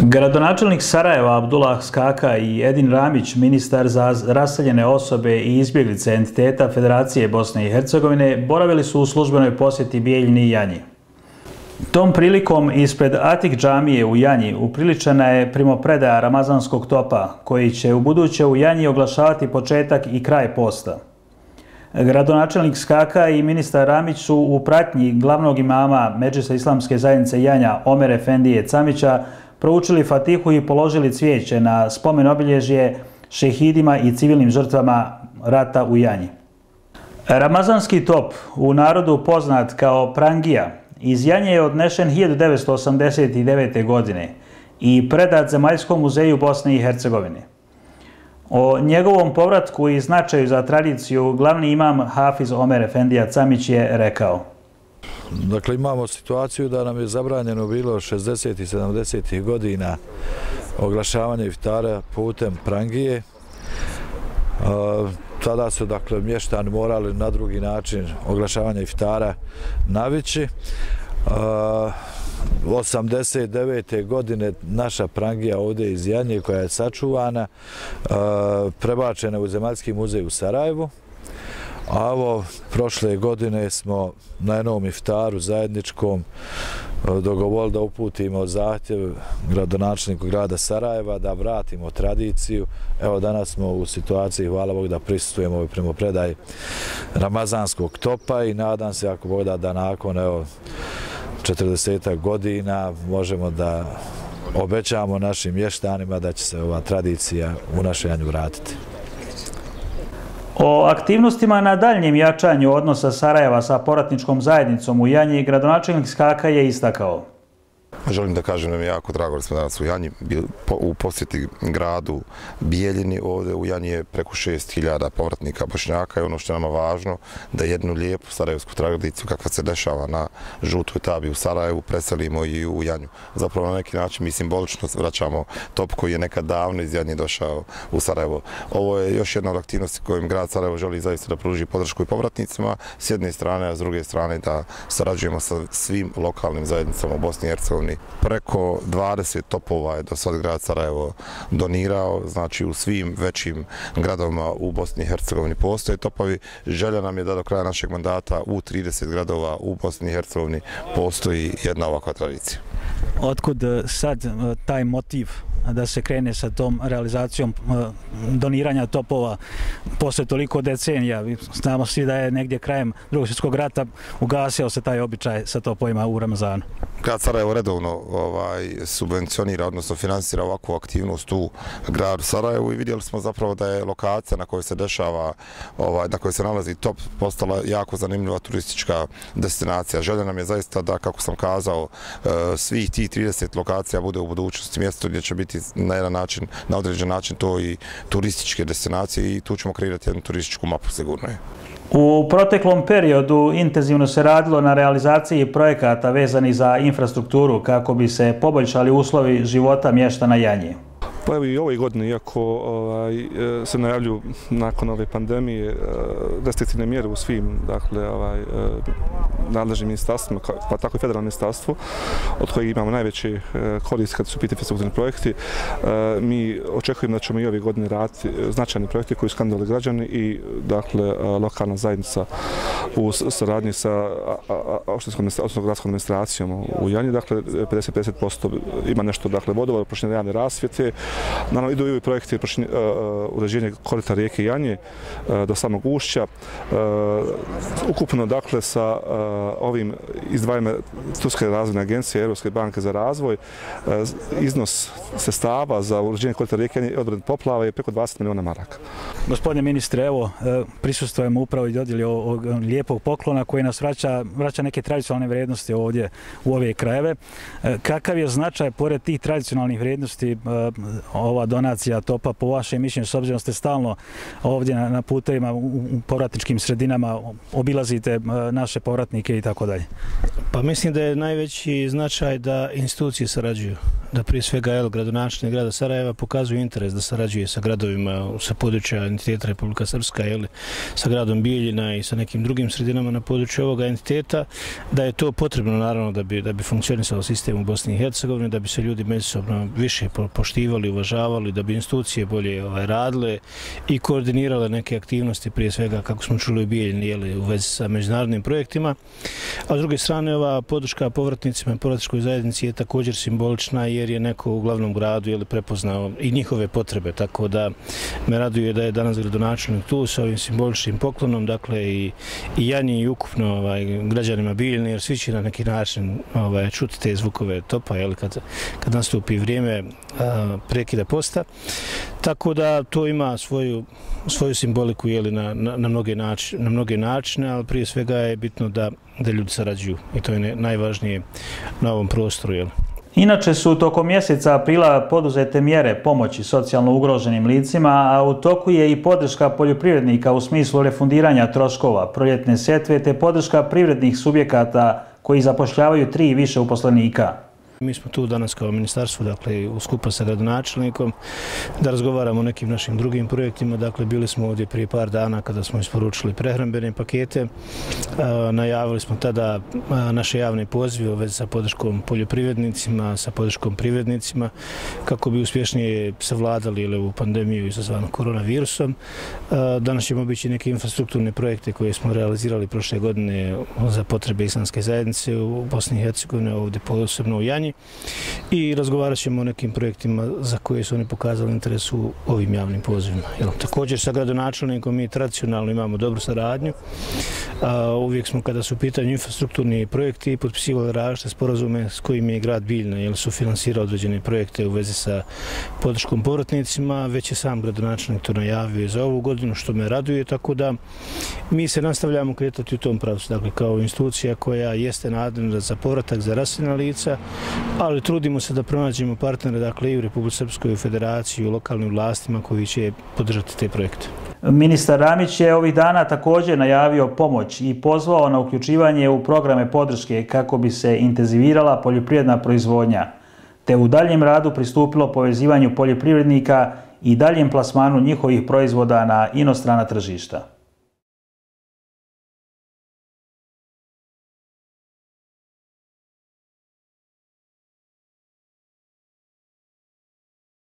Gradonačelnik Sarajeva Abdullah Skaka i Edin Ramić, ministar za raseljene osobe i izbjeglice entiteta Federacije Bosne i Hercegovine, boravili su u službenoj posjeti Bijeljni i Janji. Tom prilikom ispred Atik džamije u Janji upriličena je primopredaja Ramazanskog topa, koji će u buduće u Janji oglašavati početak i kraj posta. Gradonačelnik Skaka i ministar Ramić su u pratnji glavnog imama Međusa Islamske zajednice Janja Omer Efendije Camića proučili Fatihu i položili cvijeće na spomen obilježje šehidima i civilnim žrtvama rata u Janji. Ramazanski top, u narodu poznat kao Prangija, iz Janje je odnešen 1989. godine i predat Zemaljskom muzeju Bosne i Hercegovine. O njegovom povratku i značaju za tradiciju glavni imam Hafiz Omer Efendija Camić je rekao – Dakle, imamo situaciju da nam je zabranjeno bilo 60. i 70. godina oglašavanje iftara putem prangije. E, tada su, dakle, mještani morali na drugi način oglašavanje iftara navići. E, 89. godine naša prangija ovdje iz Janje koja je sačuvana e, prebačena u Zemaljski muzej u Sarajevu. A ovo, prošle godine smo na jednom iftaru zajedničkom e, dogovorili da uputimo zahtjev gradonačniku grada Sarajeva da vratimo tradiciju. Evo danas smo u situaciji, hvala Bog, da prisutujemo ovaj primopredaj Ramazanskog topa i nadam se ako Bog da, da nakon evo, 40 godina možemo da obećamo našim mještanima da će se ova tradicija u našoj janju vratiti. O aktivnostima na daljnjem jačanju odnosa Sarajeva sa poratničkom zajednicom u Janji gradonačelnik Skaka je istakao. Želim da kažem da mi je jako drago da smo danas u Janji u posjeti gradu Bijeljini. Ovdje u Janji je preko 6000 povratnika bošnjaka i ono što je nama važno da jednu lijepu sarajevsku tradiciju kakva se dešava na žutoj tabi u Sarajevu preselimo i u Janju. Zapravo na neki način mi simbolično vraćamo top koji je nekad davno iz Janje došao u Sarajevo. Ovo je još jedna od aktivnosti kojim grad Sarajevo želi zaista da pruži podršku i povratnicima s jedne strane, a s druge strane da sarađujemo sa svim lokalnim zajednicama u Bosni i Hercegovini preko 20 topova je do sad grad Sarajevo donirao, znači u svim većim gradovima u Bosni i Hercegovini postoje topovi. Želja nam je da do kraja našeg mandata u 30 gradova u Bosni i Hercegovini postoji jedna ovakva tradicija. Otkud eh, sad eh, taj motiv da se krene sa tom realizacijom eh, doniranja topova posle toliko decenija. Znamo svi da je negdje krajem drugog svjetskog rata ugasio se taj običaj sa topovima u Ramazanu. Grad Sarajevo redovno ovaj, subvencionira, odnosno finansira ovakvu aktivnost u gradu Sarajevu i vidjeli smo zapravo da je lokacija na kojoj se dešava, ovaj, na kojoj se nalazi top, postala jako zanimljiva turistička destinacija. Želja nam je zaista da, kako sam kazao, eh, svih tih 30 lokacija bude u budućnosti mjesto gdje će biti na jedan način, na određen način to i turističke destinacije i tu ćemo kreirati jednu turističku mapu sigurno je. U proteklom periodu intenzivno se radilo na realizaciji projekata vezani za infrastrukturu kako bi se poboljšali uslovi života mještana Janje. Pa evo i ove godine, iako ovaj, e, se najavlju nakon ove pandemije e, restriktivne mjere u svim dakle, ovaj, e, nadležnim ministarstvima, pa tako i federalnom ministarstvu, od kojih imamo najveće korist kad su pitanje infrastrukturni projekti, mi očekujemo da ćemo i ove godine raditi značajni projekti koji su građani i dakle, lokalna zajednica u saradnji sa opštinskom gradskom administracijom u Janji, dakle 50-50% ima nešto dakle, vodova, prošljene javne rasvjete, Naravno, idu i ovi projekti e, e, uređenja korita rijeke Janje e, do samog ušća. Ukupno, dakle, sa ovim izdvajima Turske razvojne agencije Europske banke za razvoj, iznos sestava za uređenje korita rijeke Janje odbred poplava je preko 20 miliona maraka. Gospodine ministre, evo, prisustvujemo upravo i dodjeli ovog lijepog poklona koji nas vraća, vraća neke tradicionalne vrijednosti ovdje u ove krajeve. Kakav je značaj, pored tih tradicionalnih vrijednosti, ova donacija topa po vašem mišljenju, s obzirom ste stalno ovdje na, na putevima u, povratničkim sredinama, obilazite e, naše povratnike i tako dalje? Pa mislim da je najveći značaj da institucije sarađuju da prije svega el gradonačni grada Sarajeva pokazuju interes da sarađuje sa gradovima sa područja entiteta Republika Srpska ili sa gradom Bijeljina i sa nekim drugim sredinama na području ovoga entiteta, da je to potrebno naravno da bi, da bi funkcionisao sistem u Bosni i Hercegovini, da bi se ljudi međusobno više poštivali, uvažavali, da bi institucije bolje ovaj, radile i koordinirale neke aktivnosti prije svega kako smo čuli u Bijeljini jeli, u vezi sa međunarodnim projektima. A s druge strane ova podrška povratnicima i povratničkoj zajednici je također simbolična jer je neko u glavnom gradu je prepoznao i njihove potrebe, tako da me raduje da je danas gradonačelnik tu sa ovim simboličnim poklonom, dakle i, i Janji i ukupno ovaj, građanima Biljni, jer svi će na neki način ovaj, čuti te zvukove topa jel, kad, kad nastupi vrijeme a, prekida posta. Tako da to ima svoju, svoju simboliku jeli, na, na, na, mnoge načine, na mnoge načine, ali prije svega je bitno da, da ljudi sarađuju i to je najvažnije na ovom prostoru. Jel. Inače su tokom mjeseca aprila poduzete mjere pomoći socijalno ugroženim licima, a u toku je i podrška poljoprivrednika u smislu refundiranja troškova proljetne setve te podrška privrednih subjekata koji zapošljavaju tri i više uposlenika. Mi smo tu danas kao ministarstvo, dakle, u skupa sa gradonačelnikom, da razgovaramo o nekim našim drugim projektima. Dakle, bili smo ovdje prije par dana kada smo isporučili prehrambene pakete. Najavili smo tada naše javne pozive u vezi sa podrškom poljoprivrednicima, sa podrškom privrednicima, kako bi uspješnije savladali ili u pandemiju izazvanu koronavirusom. Danas ćemo biti neke infrastrukturne projekte koje smo realizirali prošle godine za potrebe islamske zajednice u Bosni i Hercegovini, ovdje posebno u Janji kampanji i razgovarat ćemo o nekim projektima za koje su oni pokazali interes u ovim javnim pozivima. Jel, također sa gradonačelnikom mi tradicionalno imamo dobru saradnju. A, uvijek smo kada su u pitanju infrastrukturni projekti potpisivali različite sporazume s kojim je grad Biljna jer su finansirao određene projekte u vezi sa podrškom povratnicima. Već je sam gradonačelnik to najavio za ovu godinu što me raduje, tako da mi se nastavljamo kretati u tom pravcu. Dakle, kao institucija koja jeste nadležna za povratak za rasljena lica, ali trudimo se da pronađemo partnere dakle, i u Republike Srpskoj, u Federaciji, u lokalnim vlastima koji će podržati te projekte. Ministar Ramić je ovih dana također najavio pomoć i pozvao na uključivanje u programe podrške kako bi se intenzivirala poljoprivredna proizvodnja, te u daljem radu pristupilo povezivanju poljoprivrednika i daljem plasmanu njihovih proizvoda na inostrana tržišta.